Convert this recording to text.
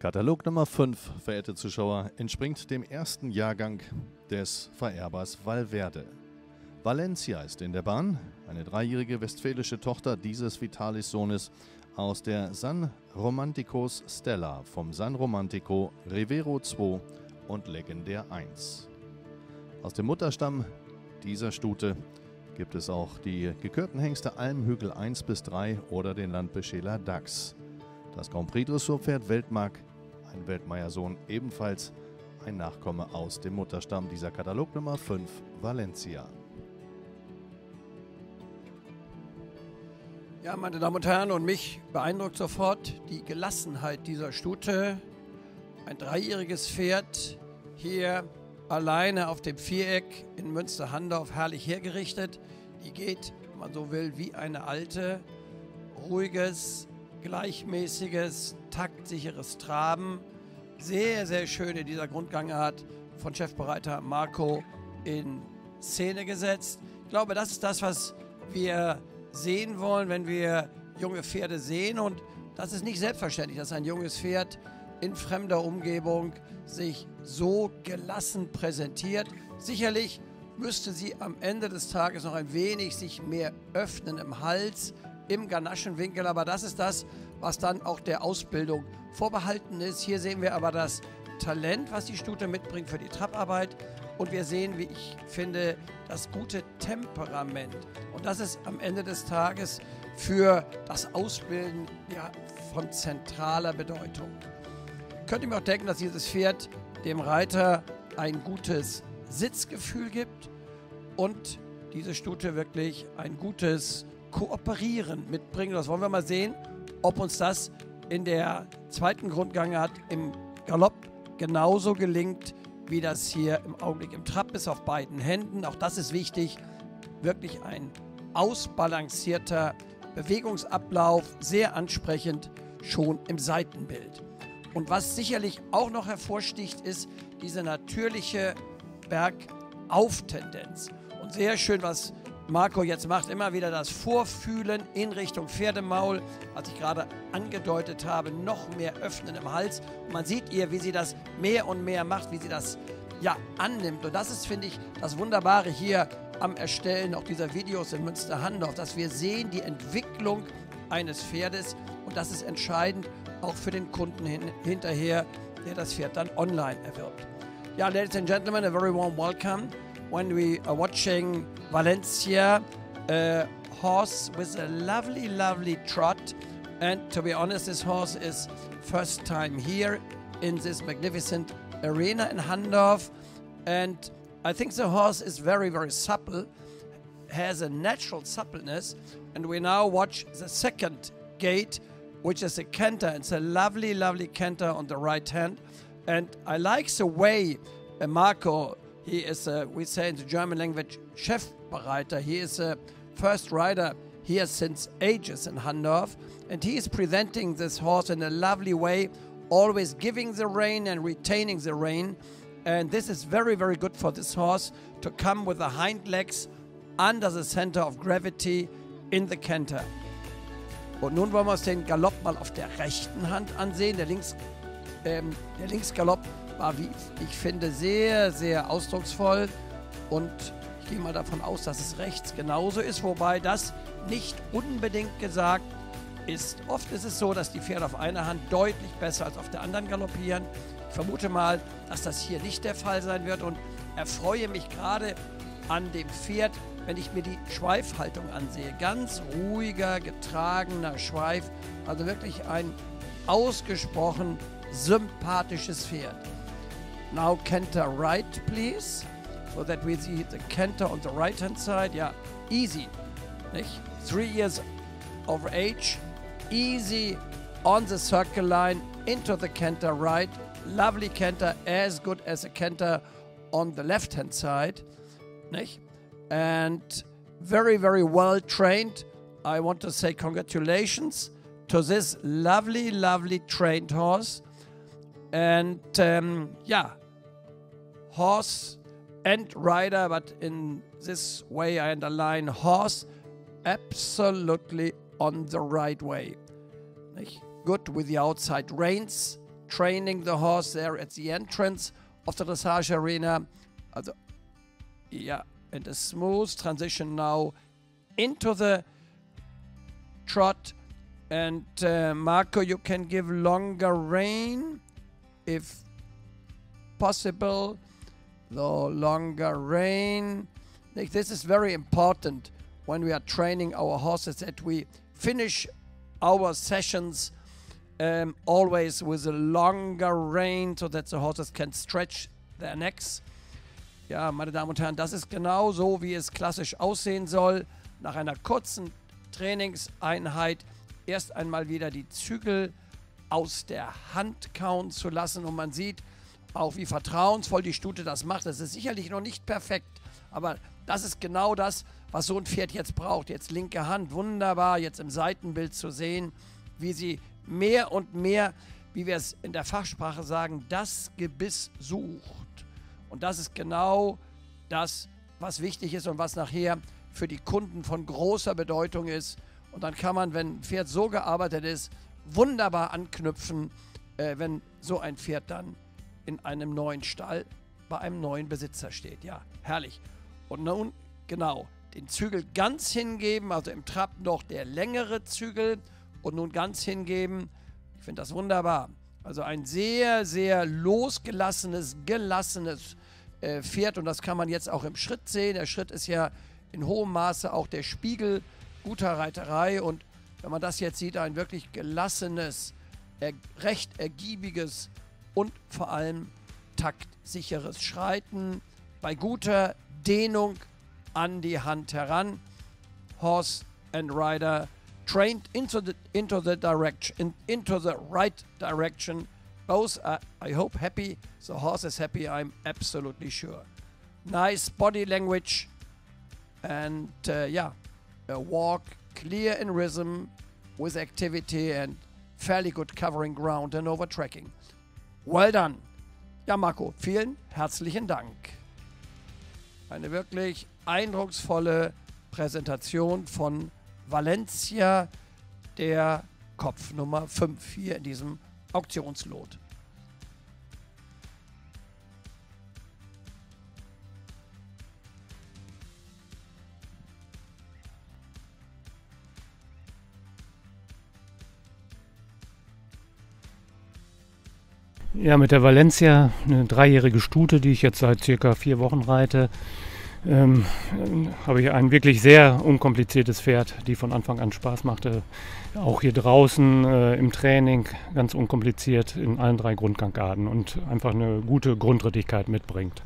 Katalog Nummer 5, verehrte Zuschauer, entspringt dem ersten Jahrgang des Vererbers Valverde. Valencia ist in der Bahn, eine dreijährige westfälische Tochter dieses Vitalis-Sohnes aus der San Romanticos Stella vom San Romantico Rivero 2 und Legendär 1. Aus dem Mutterstamm dieser Stute gibt es auch die gekürten Hengste Almhügel 1 bis 3 oder den Landbeschäler Dachs. Das Grand Prix Dressurpferd Weltmark ein Weltmeiersohn, ebenfalls ein Nachkomme aus dem Mutterstamm dieser Katalog Nummer 5, Valencia. Ja, meine Damen und Herren, und mich beeindruckt sofort die Gelassenheit dieser Stute. Ein dreijähriges Pferd hier alleine auf dem Viereck in Münster-Handorf herrlich hergerichtet. Die geht, wenn man so will, wie eine alte, ruhiges, gleichmäßiges, taktsicheres Traben. Sehr, sehr schön in dieser Grundgangart von Chefbereiter Marco in Szene gesetzt. Ich glaube, das ist das, was wir sehen wollen, wenn wir junge Pferde sehen. Und das ist nicht selbstverständlich, dass ein junges Pferd in fremder Umgebung sich so gelassen präsentiert. Sicherlich müsste sie am Ende des Tages noch ein wenig sich mehr öffnen im Hals, im Ganaschenwinkel, aber das ist das, was dann auch der Ausbildung vorbehalten ist. Hier sehen wir aber das Talent, was die Stute mitbringt für die Trapparbeit und wir sehen, wie ich finde, das gute Temperament. Und das ist am Ende des Tages für das Ausbilden ja, von zentraler Bedeutung. Könnt ihr mir auch denken, dass dieses Pferd dem Reiter ein gutes Sitzgefühl gibt und diese Stute wirklich ein gutes Kooperieren mitbringen. Das wollen wir mal sehen, ob uns das in der zweiten Grundgangart im Galopp genauso gelingt, wie das hier im Augenblick im Trab ist, auf beiden Händen. Auch das ist wichtig. Wirklich ein ausbalancierter Bewegungsablauf, sehr ansprechend schon im Seitenbild. Und was sicherlich auch noch hervorsticht, ist diese natürliche Bergauftendenz. Und sehr schön, was Marco jetzt macht immer wieder das Vorfühlen in Richtung Pferdemaul, was ich gerade angedeutet habe, noch mehr öffnen im Hals. Und man sieht ihr, wie sie das mehr und mehr macht, wie sie das ja annimmt. Und das ist, finde ich, das Wunderbare hier am Erstellen auch dieser Videos in Münster-Handorf, dass wir sehen die Entwicklung eines Pferdes und das ist entscheidend auch für den Kunden hin, hinterher, der das Pferd dann online erwirbt. Ja, ladies and gentlemen, a very warm welcome. When we are watching Valencia, a horse with a lovely, lovely trot. And to be honest, this horse is first time here in this magnificent arena in Handorf. And I think the horse is very, very supple, has a natural suppleness. And we now watch the second gate, which is a canter. It's a lovely, lovely canter on the right hand. And I like the way uh, Marco he is, a, we say in the German language, Chefbereiter. He is a first rider here since ages in Handorf. And he is presenting this horse in a lovely way, always giving the rein and retaining the rein. And this is very, very good for this horse to come with the hind legs under the center of gravity in the canter. Und nun wollen wir uns den Galopp mal auf der rechten Hand ansehen. Der, Links, ähm, der Linksgalopp war, wie ich finde, sehr, sehr ausdrucksvoll. Und ich gehe mal davon aus, dass es rechts genauso ist, wobei das nicht unbedingt gesagt ist. Oft ist es so, dass die Pferde auf einer Hand deutlich besser als auf der anderen galoppieren. Ich vermute mal, dass das hier nicht der Fall sein wird und erfreue mich gerade an dem Pferd, wenn ich mir die Schweifhaltung ansehe. Ganz ruhiger, getragener Schweif. Also wirklich ein ausgesprochen sympathisches Pferd. Now canter right, please. So that we see the canter on the right hand side. Yeah, easy. Nicht? Three years of age. Easy on the circle line into the canter right. Lovely canter, as good as a canter on the left hand side. Nicht? And very, very well trained. I want to say congratulations to this lovely, lovely trained horse. And um, yeah, horse and rider, but in this way I underline horse absolutely on the right way. Good with the outside reins, training the horse there at the entrance of the dressage arena. Also, yeah, and a smooth transition now into the trot. And uh, Marco, you can give longer rein if possible. The longer rein. This is very important when we are training our horses that we finish our sessions um, always with a longer rein, so that the horses can stretch their necks. Ja, meine Damen und Herren, das ist genau so, wie es klassisch aussehen soll. Nach einer kurzen Trainingseinheit erst einmal wieder die Zügel aus der Hand kauen zu lassen. Und man sieht auch, wie vertrauensvoll die Stute das macht. Das ist sicherlich noch nicht perfekt, aber das ist genau das, was so ein Pferd jetzt braucht. Jetzt linke Hand, wunderbar, jetzt im Seitenbild zu sehen, wie sie mehr und mehr, wie wir es in der Fachsprache sagen, das Gebiss sucht. Und das ist genau das, was wichtig ist und was nachher für die Kunden von großer Bedeutung ist. Und dann kann man, wenn ein Pferd so gearbeitet ist, wunderbar anknüpfen, äh, wenn so ein Pferd dann in einem neuen Stall bei einem neuen Besitzer steht. Ja, herrlich. Und nun, genau, den Zügel ganz hingeben, also im Trab noch der längere Zügel und nun ganz hingeben. Ich finde das wunderbar. Also ein sehr, sehr losgelassenes, gelassenes äh, Pferd und das kann man jetzt auch im Schritt sehen. Der Schritt ist ja in hohem Maße auch der Spiegel guter Reiterei und wenn man das jetzt sieht, ein wirklich gelassenes, er, recht ergiebiges und vor allem taktsicheres Schreiten bei guter Dehnung an die Hand heran. Horse and Rider trained into the into the direction in, into the right direction. Both are, I hope, happy. The horse is happy. I'm absolutely sure. Nice body language, and uh, yeah, a walk clear in rhythm with activity and fairly good covering ground and over tracking. Well done. Ja, Marco, vielen herzlichen Dank. Eine wirklich eindrucksvolle Präsentation von Valencia, der Kopf Nummer 5 hier in diesem Auktionslot. Ja, mit der Valencia, eine dreijährige Stute, die ich jetzt seit circa vier Wochen reite, ähm, habe ich ein wirklich sehr unkompliziertes Pferd, die von Anfang an Spaß machte. Auch hier draußen äh, im Training ganz unkompliziert in allen drei Grundgangarten und einfach eine gute Grundrittigkeit mitbringt.